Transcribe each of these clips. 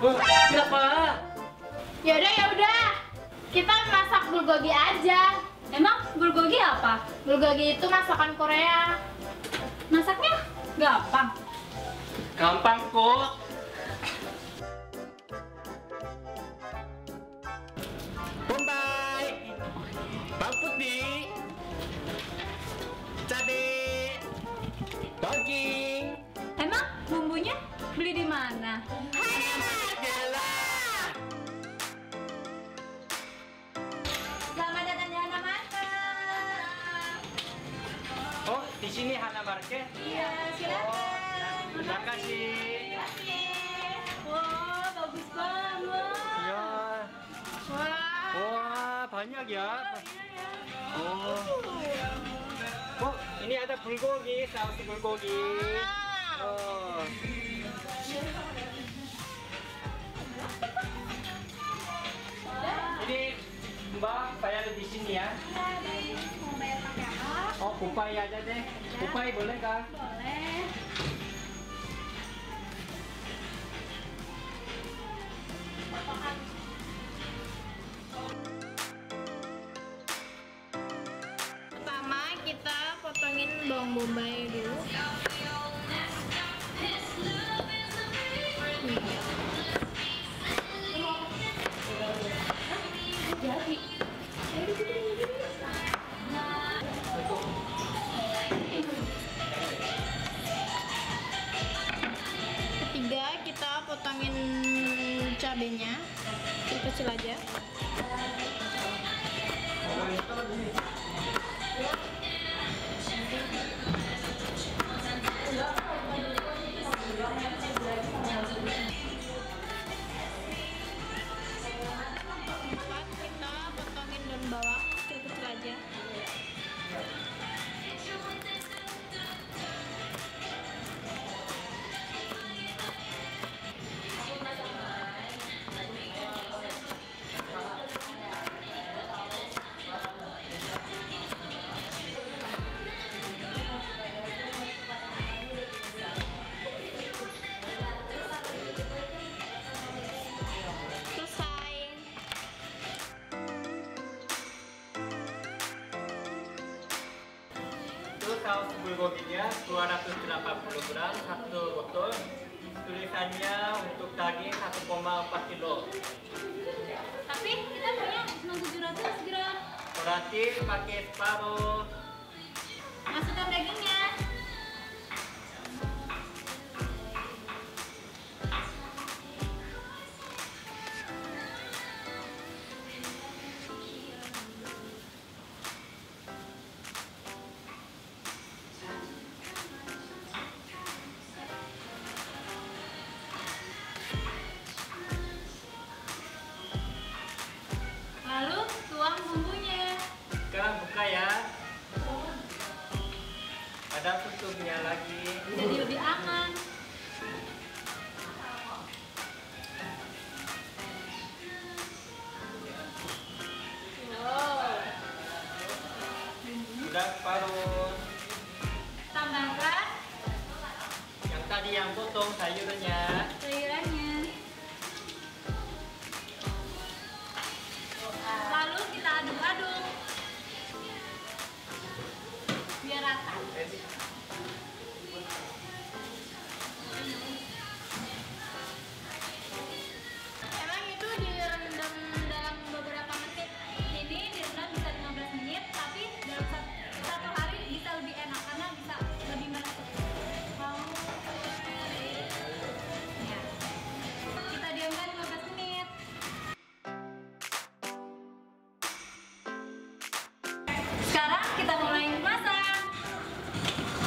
Kenapa? Yaudah ya udah. Kita masak bulgogi aja. Emang bulgogi apa? Bulgogi itu masakan Korea. Masaknya gampang. Gampang kok. Bombay, Bang Putih, cabai, daging. Emang bumbunya beli di mana? Di sini Hana Market. Iya, Oh, silakan. terima kasih. Wah, bagus banget. Ya, Wah. wah banyak ya. Oh. Oh, ini ada bulgogi, saus bulgogi. Oh. Kupai aja deh. Kupai boleh kan? Boleh. Pertama kita potongin bawang bombay dulu. Kecil-kecil aja. Saus bulgoginya 280 gram satu botol. Tulisannya untuk daging 1,4 kilo. Tapi kita punya cuma 700 gram. Berarti pakai separuh. Masukkan dagingnya. Lagi. Jadi lebih aman.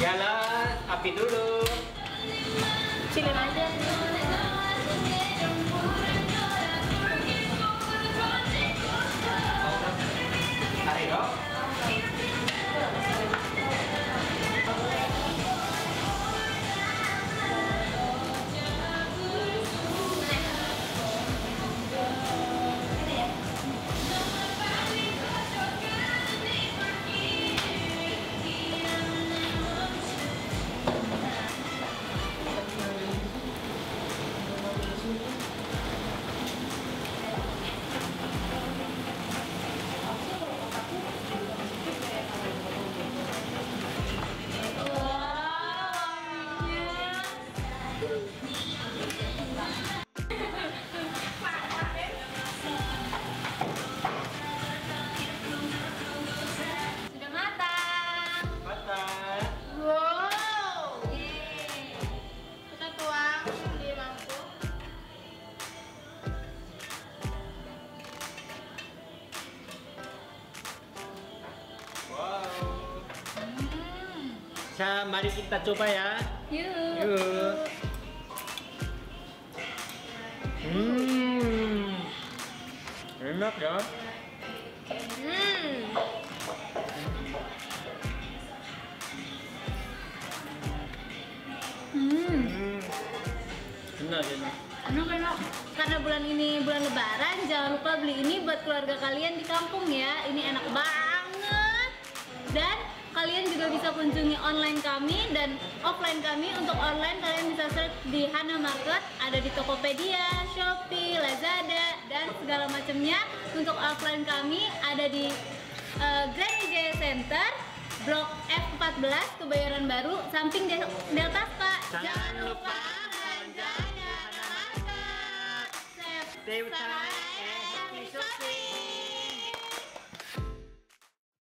Jalan api dulu. Kecilin aja. Sa, mari kita coba ya. Yuk. Yuk. Hmm. Enak ya. Hmm. Hmm. Hmm. Enak enak. Enak enak. Karena bulan ini bulan lebaran, jangan lupa beli ini buat keluarga kalian di kampung ya. Ini enak banget. Dan juga bisa kunjungi online kami dan offline kami. Untuk online kalian bisa search di Hana Market, ada di Tokopedia, Shopee, Lazada dan segala macamnya. Untuk offline kami ada di eh, Grand Wijaya Center, Blok F14, Kebayoran Baru, samping Del- Delta Spa. Jangan lupa belanja di Hana Market. Stay with